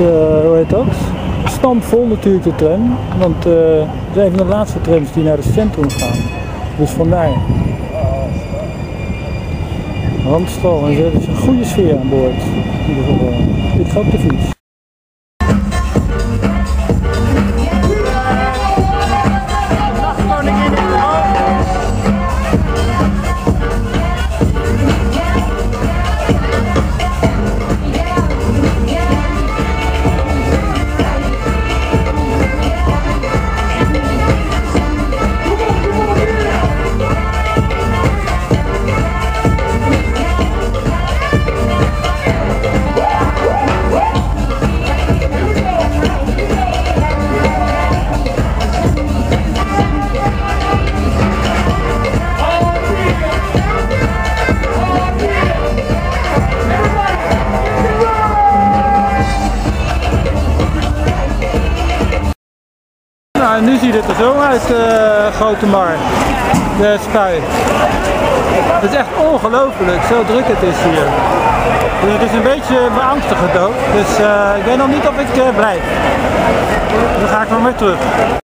uh, hoe heet dat? Stampvol natuurlijk de tram. Want uh, het is een van de laatste trams die naar het centrum gaan. Dus vandaar. Randstal. En er is een goede sfeer aan boord. In ieder geval. Dit gaat op de fiets. Nou, nu ziet het er zo uit, uh, Grote Markt, de spui. Het is echt ongelooflijk, zo druk het is hier. Dus het is een beetje beangstigend ook, dus uh, ik weet nog niet of ik uh, blijf. Dan ga ik maar weer terug.